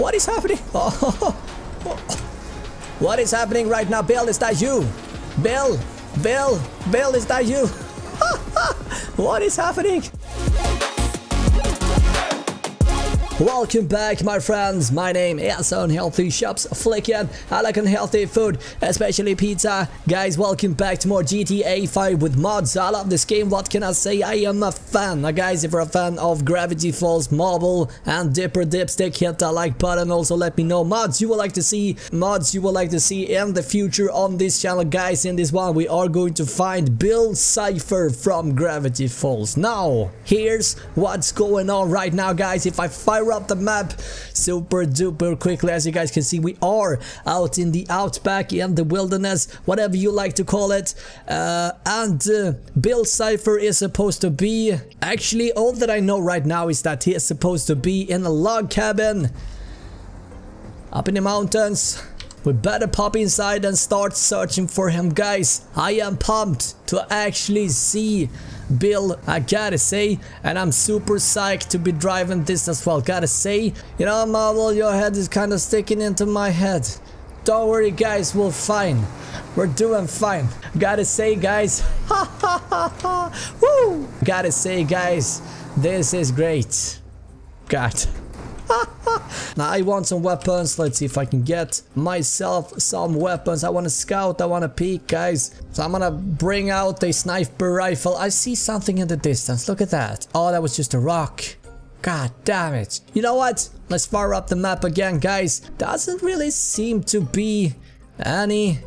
What is happening? Oh, what is happening right now, Bill? Is that you? Bill, Bill, Bill, is that you? what is happening? Welcome back my friends, my name is Unhealthy Chipsflickan. I like unhealthy food, especially pizza. Guys, welcome back to more GTA 5 with mods. I love this game, what can I say? I am a fan. Now guys, if you're a fan of Gravity Falls Marble and Dipper Dipstick, hit that like button. Also let me know mods you would like to see, mods you would like to see in the future on this channel. Guys, in this one we are going to find Bill Cipher from Gravity Falls. Now, here's what's going on right now guys. If I fire up the map super duper quickly. As you guys can see, we are out in the outback, in the wilderness, whatever you like to call it. Uh, and uh, Bill Cipher is supposed to be... Actually, all that I know right now is that he is supposed to be in a log cabin up in the mountains. We better pop inside and start searching for him, guys. I am pumped to actually see Bill, I gotta say, and I'm super psyched to be driving this as well. Gotta say, you know, Marvel, your head is kind of sticking into my head. Don't worry, guys, we're fine. We're doing fine. Gotta say, guys, ha ha ha ha, woo! Gotta say, guys, this is great. God. now I want some weapons. Let's see if I can get myself some weapons. I want to scout. I want to peek, guys. So I'm gonna bring out a sniper rifle. I see something in the distance. Look at that. Oh, that was just a rock. God damn it. You know what? Let's fire up the map again, guys. Doesn't really seem to be any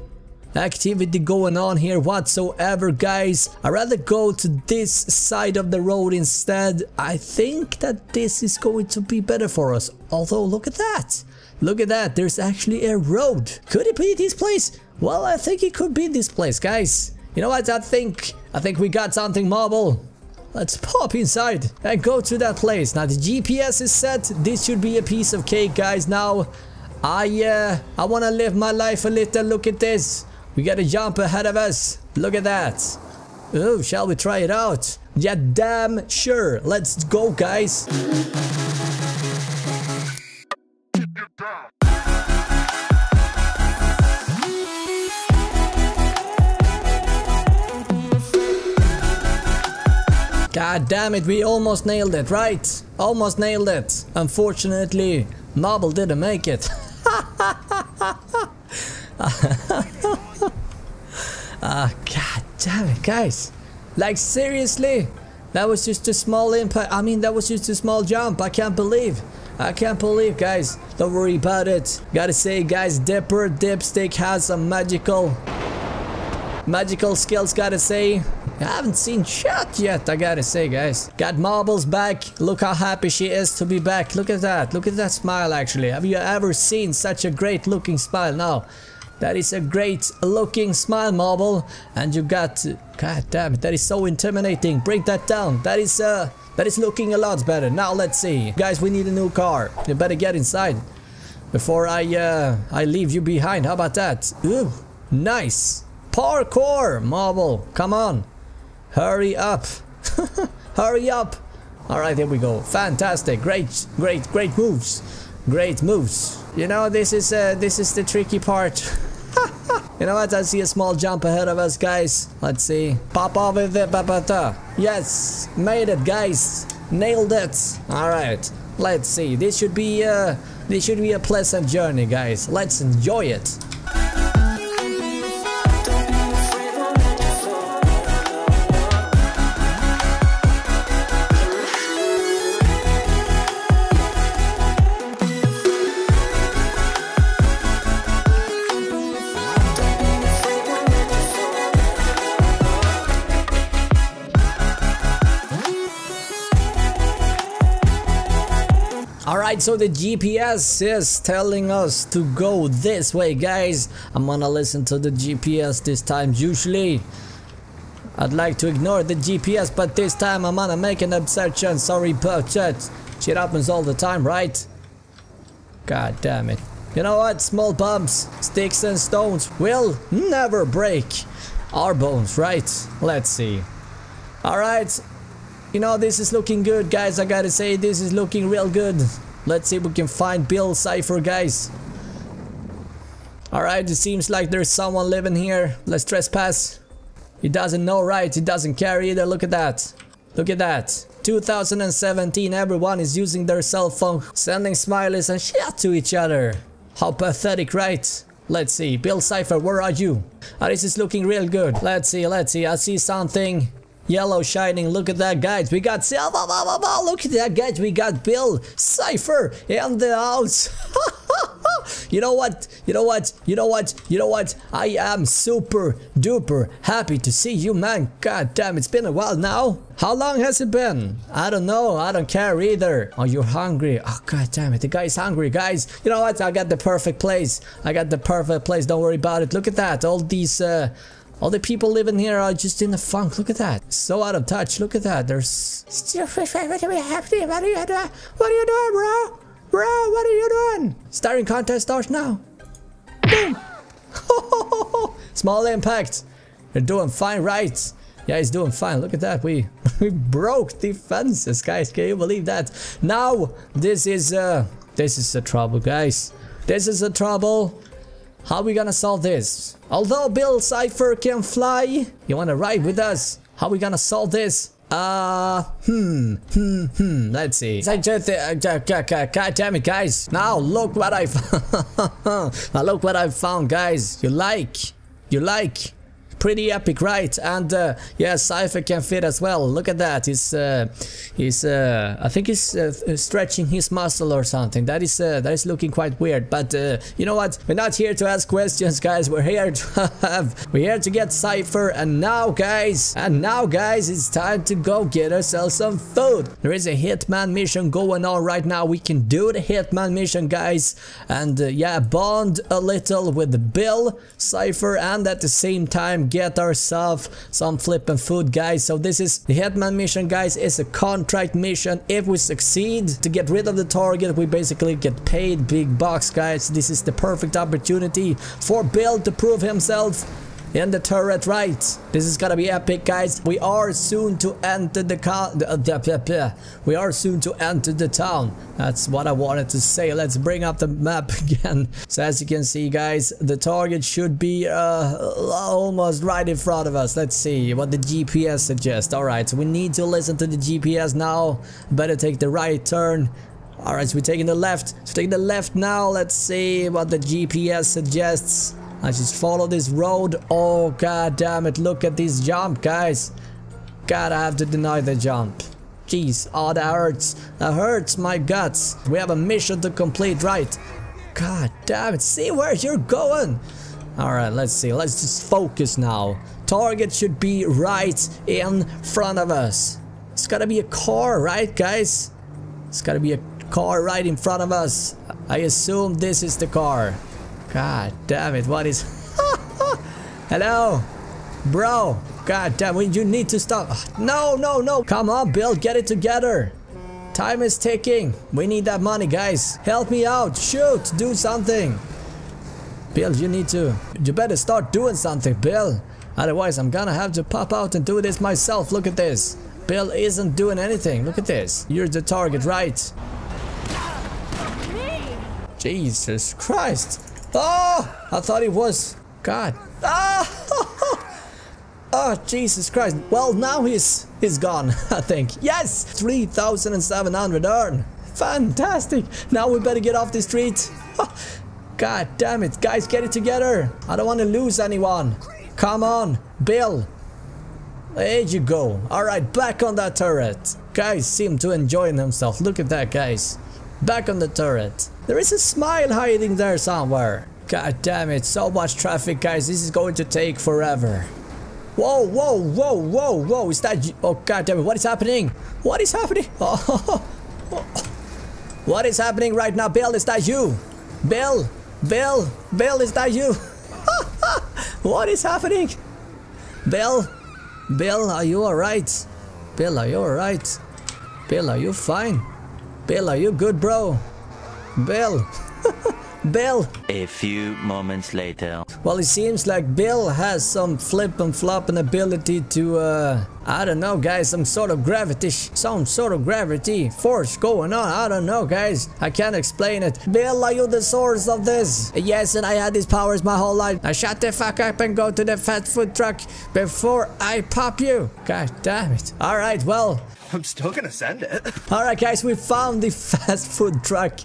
activity going on here whatsoever guys i rather go to this side of the road instead i think that this is going to be better for us although look at that look at that there's actually a road could it be this place well i think it could be this place guys you know what i think i think we got something marble Let's pop inside and go to that place. Now the GPS is set. This should be a piece of cake, guys. Now, I uh, I want to live my life a little. Look at this. We got a jump ahead of us. Look at that. Oh, shall we try it out? Yeah, damn sure. Let's go, guys. God damn it, we almost nailed it, right? Almost nailed it. Unfortunately, Marble didn't make it. Damn it, guys. Like, seriously? That was just a small impact. I mean, that was just a small jump. I can't believe. I can't believe, guys. Don't worry about it. Gotta say, guys, Dipper Dipstick has some magical... Magical skills, gotta say. I haven't seen shot yet, I gotta say, guys. Got Marbles back. Look how happy she is to be back. Look at that. Look at that smile, actually. Have you ever seen such a great looking smile? Now, that is a great looking smile marble. And you got... God damn it, that is so intimidating. Break that down. That is uh, that is looking a lot better. Now let's see. Guys, we need a new car. You better get inside. Before I uh, I leave you behind. How about that? Ooh, nice. Parkour, marble. Come on. Hurry up. Hurry up. Alright, here we go. Fantastic. Great, great, great moves. Great moves. You know, this is uh, this is the tricky part. you know what? I see a small jump ahead of us, guys. Let's see. Pop off with it, papata. Yes, made it, guys. Nailed it. All right. Let's see. This should be uh, this should be a pleasant journey, guys. Let's enjoy it. Alright, so the GPS is telling us to go this way, guys. I'm gonna listen to the GPS this time. Usually, I'd like to ignore the GPS, but this time I'm gonna make an exception. Sorry about that. Shit happens all the time, right? God damn it. You know what? Small bumps, sticks and stones will never break our bones, right? Let's see. Alright, you know, this is looking good, guys. I gotta say, this is looking real good. Let's see if we can find Bill Cipher, guys. Alright, it seems like there's someone living here. Let's trespass. He doesn't know, right? He doesn't care either. Look at that. Look at that. 2017, everyone is using their cell phone, sending smileys and shit to each other. How pathetic, right? Let's see. Bill Cipher, where are you? Oh, this is looking real good. Let's see, let's see. I see something yellow shining. Look at that, guys. We got Cipher. Look at that, guys. We got Bill Cipher in the house. you know what? You know what? You know what? You know what? I am super duper happy to see you, man. God damn, it's been a while now. How long has it been? I don't know. I don't care either. Oh, you're hungry. Oh, god damn it. The guy's hungry, guys. You know what? I got the perfect place. I got the perfect place. Don't worry about it. Look at that. All these, uh, all the people living here are just in the funk. Look at that. So out of touch. Look at that. There's... What are you doing? What are you doing, bro? Bro, what are you doing? Starting contest starts now. Boom. Small impact. You're doing fine, right? Yeah, he's doing fine. Look at that. We we broke defenses, guys. Can you believe that? Now, this is uh this is a trouble, guys. This is a trouble. How we gonna solve this? Although Bill Cipher can fly, you wanna ride with us? How we gonna solve this? Uh, hmm, hmm, hmm, let's see. God damn it, guys. Now, look what I found. now, look what I found, guys. You like? You like? Pretty epic, right? And uh, yeah, Cipher can fit as well. Look at that. He's uh, he's uh, I think he's uh, stretching his muscle or something. That is uh, that is looking quite weird. But uh, you know what? We're not here to ask questions, guys. We're here to have we're here to get Cipher. And now, guys, and now, guys, it's time to go get ourselves some food. There is a Hitman mission going on right now. We can do the Hitman mission, guys, and yeah, bond a little with Bill, Cipher, and at the same time get ourselves some flipping food guys. So this is the Hitman mission guys. It's a contract mission. If we succeed to get rid of the target we basically get paid big bucks guys. This is the perfect opportunity for Bill to prove himself in the turret right. This is gonna be epic, guys. We are soon to enter the car. We are soon to enter the town. That's what I wanted to say. Let's bring up the map again. So as you can see, guys, the target should be uh, almost right in front of us. Let's see what the GPS suggests. All right, so we need to listen to the GPS now. Better take the right turn. Alright, so we're taking the left. So taking the left now. Let's see what the GPS suggests. I just follow this road. Oh, god damn it. Look at this jump, guys. God, I have to deny the jump. Jeez, oh, that hurts. That hurts my guts. We have a mission to complete, right? God damn it. See where you're going. Alright, let's see. Let's just focus now. Target should be right in front of us. It's gotta be a car, right, guys? It's gotta be a car right in front of us. I assume this is the car. God damn it, what is... Hello? Bro, god damn it, you need to stop. No, no, no, come on, Bill, get it together. Time is ticking. We need that money, guys. Help me out. Shoot, do something. Bill, you need to... You better start doing something, Bill. Otherwise, I'm gonna have to pop out and do this myself. Look at this. Bill isn't doing anything. Look at this. You're the target, right? Jesus Christ. Oh, I thought he was. God. Ah! Oh, Jesus Christ. Well, now he's he's gone, I think. Yes! 3,700 earn. Fantastic. Now we better get off the street. God damn it. Guys, get it together. I don't want to lose anyone. Come on. Bill. There you go. Alright, back on that turret. Guys seem to enjoying themselves. Look at that, guys. Back on the turret. There is a smile hiding there somewhere. God damn it, so much traffic, guys. This is going to take forever. Whoa, whoa, whoa, whoa, whoa. Is that? Oh, god damn it. What is happening? What is happening? Oh, what is happening right now, Bill? Is that you? Bill, Bill, Bill, is that you? what is happening? Bill, Bill, are you alright? Bill, are you alright? Bill, are you fine? Bill, are you good, bro? Bill. Bill? A few moments later. Well, it seems like Bill has some flip and flop and ability to, uh, I don't know, guys, some sort of gravity, some sort of gravity force going on. I don't know, guys. I can't explain it. Bill, are you the source of this? Yes, and I had these powers my whole life. Now shut the fuck up and go to the fast food truck before I pop you. God damn it. All right, well. I'm still gonna send it. All right, guys, we found the fast food truck.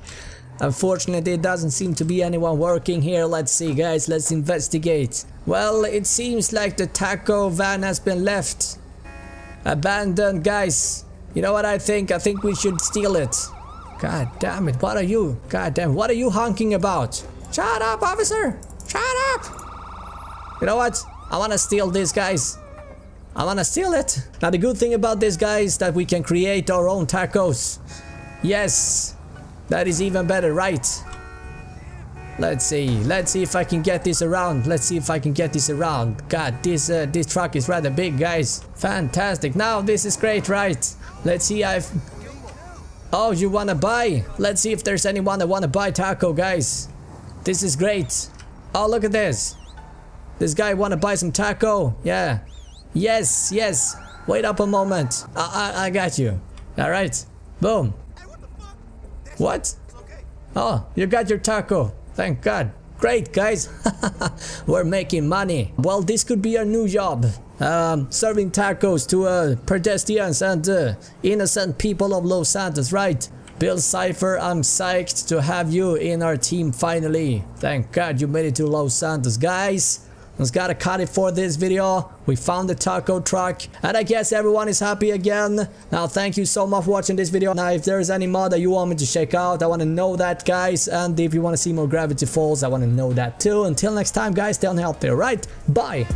Unfortunately, it doesn't seem to be anyone working here. Let's see, guys. Let's investigate. Well, it seems like the taco van has been left. Abandoned, guys. You know what I think? I think we should steal it. God damn it. What are you? God damn. What are you honking about? Shut up, officer. Shut up. You know what? I want to steal this, guys. I want to steal it. Now, the good thing about this, guys, that we can create our own tacos. Yes. That is even better, right? Let's see. Let's see if I can get this around. Let's see if I can get this around. God, this uh, this truck is rather big, guys. Fantastic. Now this is great, right? Let's see. I've. Oh, you wanna buy? Let's see if there's anyone that wanna buy taco, guys. This is great. Oh, look at this. This guy wanna buy some taco? Yeah. Yes, yes. Wait up a moment. I I, I got you. All right. Boom. What? Oh, you got your taco. Thank God. Great, guys. We're making money. Well, this could be our new job. Um, serving tacos to uh, pedestrians and uh, innocent people of Los Santos, right? Bill Cipher, I'm psyched to have you in our team finally. Thank God you made it to Los Santos, guys. Just gotta cut it for this video. We found the taco truck and I guess everyone is happy again. Now thank you so much for watching this video. Now if there's any mod that you want me to check out, I want to know that guys. And if you want to see more Gravity Falls, I want to know that too. Until next time guys, stay healthy, right? Bye!